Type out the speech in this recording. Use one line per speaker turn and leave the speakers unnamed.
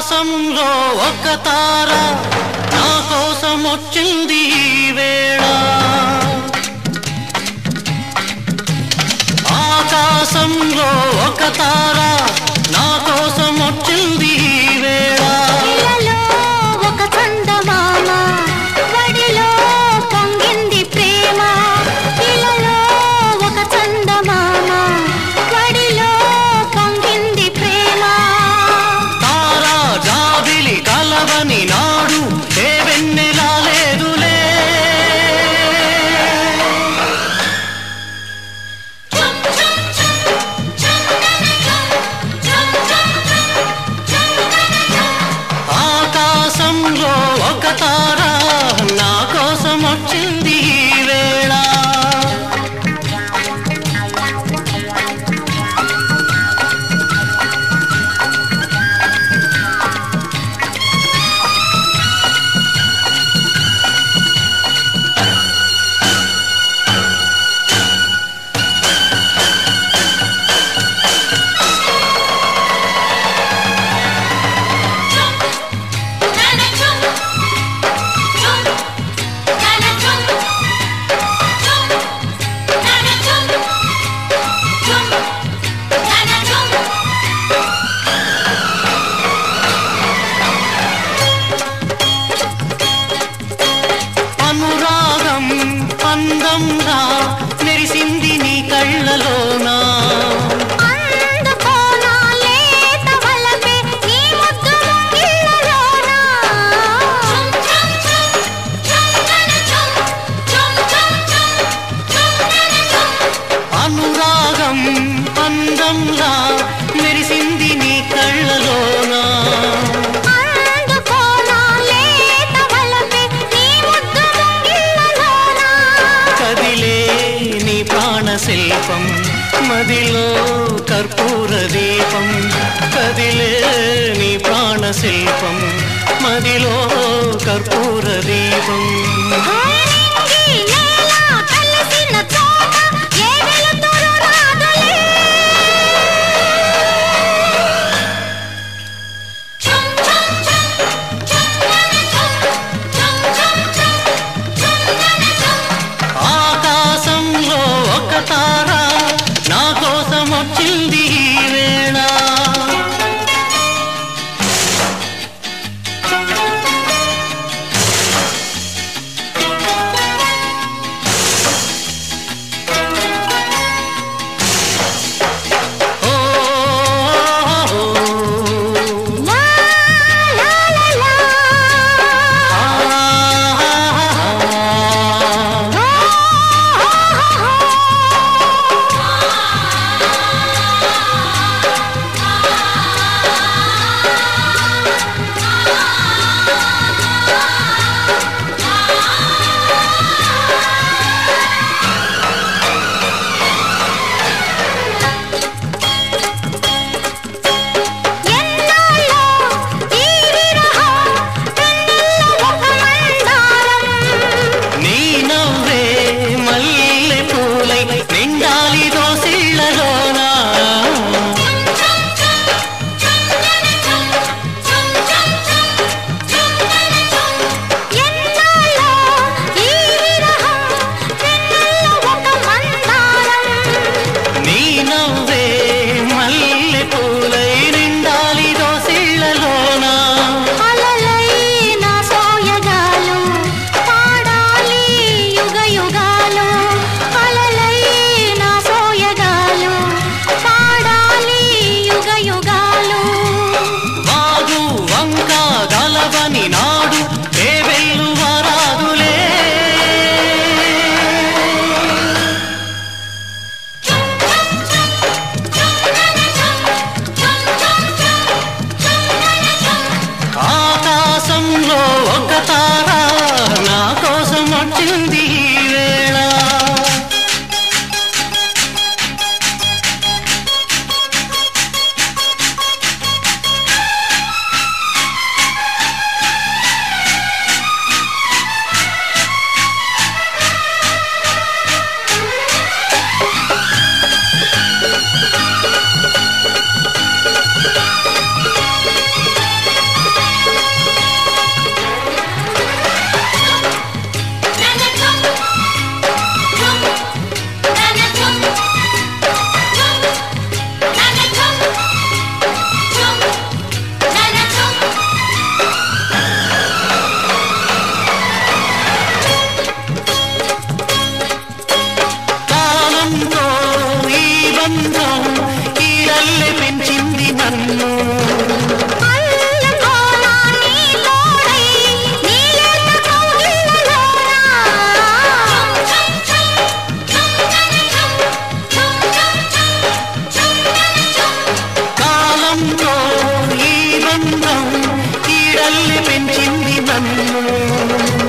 ఆకాశంలో ఒక తార నా కోసం వచ్చింది వేళ. ఆకాశంలో ఒక తార అందంరా మెరిసింది నీ కళ్ళలోనా. అనురాగం అందంలా செல்வம் மதிலோ கற்பூர தீபம். கதிலே நீ பிராண செல்வம் மதிலோ கற்பூர தீபம். വേണ అందం కీలల్లె పెంచింది నన్ను. పెంచింది నన్ను.